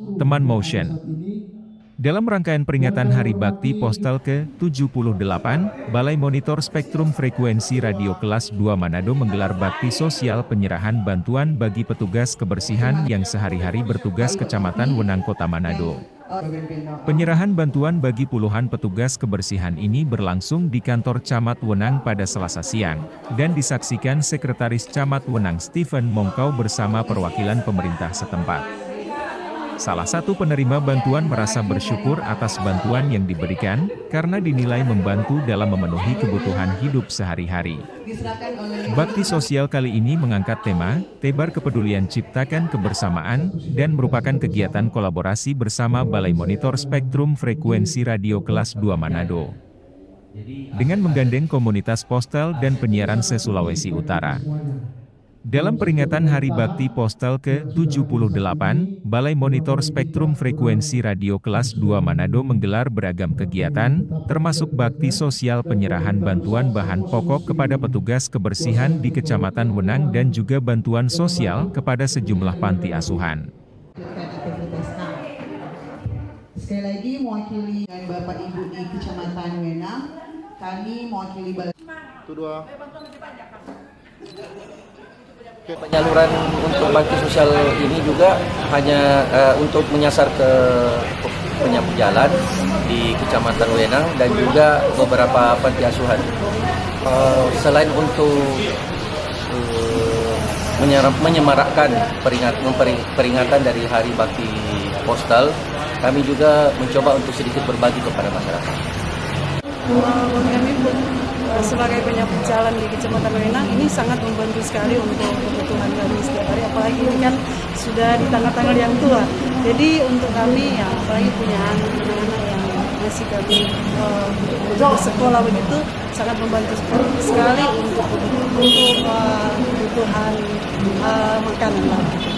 Teman Motion. Dalam rangkaian peringatan Hari Bakti Postal ke-78, Balai Monitor Spektrum Frekuensi Radio Kelas 2 Manado menggelar bakti sosial penyerahan bantuan bagi petugas kebersihan yang sehari-hari bertugas Kecamatan Wenang Kota Manado. Penyerahan bantuan bagi puluhan petugas kebersihan ini berlangsung di kantor Camat Wenang pada selasa siang, dan disaksikan Sekretaris Camat Wenang Stephen Mongkau bersama perwakilan pemerintah setempat. Salah satu penerima bantuan merasa bersyukur atas bantuan yang diberikan, karena dinilai membantu dalam memenuhi kebutuhan hidup sehari-hari. Bakti sosial kali ini mengangkat tema, Tebar Kepedulian Ciptakan Kebersamaan, dan merupakan kegiatan kolaborasi bersama Balai Monitor Spektrum Frekuensi Radio Kelas 2 Manado. Dengan menggandeng komunitas postal dan penyiaran se-Sulawesi Utara. Dalam peringatan Hari Bakti Postal ke-78, Balai Monitor Spektrum Frekuensi Radio Kelas 2 Manado menggelar beragam kegiatan, termasuk bakti sosial penyerahan bantuan bahan pokok kepada petugas kebersihan di Kecamatan Wenang dan juga bantuan sosial kepada sejumlah panti asuhan. Sekali lagi mewakili Bapak Ibu di Kecamatan Wenang, kami mewakili Balai Itu dua. Penyaluran untuk bakti sosial ini juga hanya uh, untuk menyasar ke penyapu jalan di Kecamatan Wenang dan juga beberapa panti asuhan. Uh, selain untuk uh, menyemarakkan peringat, peringatan dari Hari Bakti Postal, kami juga mencoba untuk sedikit berbagi kepada masyarakat. Kami sebagai penyapu jalan di Kecamatan Wenang ini sangat membantu sekali untuk kebutuhan kami setiap hari apalagi ini kan sudah di tanggal-tanggal yang tua jadi untuk kami ya apalagi punya anak-anak yang masih kami uh, bersekolah begitu sangat membantu sekali untuk uh, kebutuhan uh, makanan.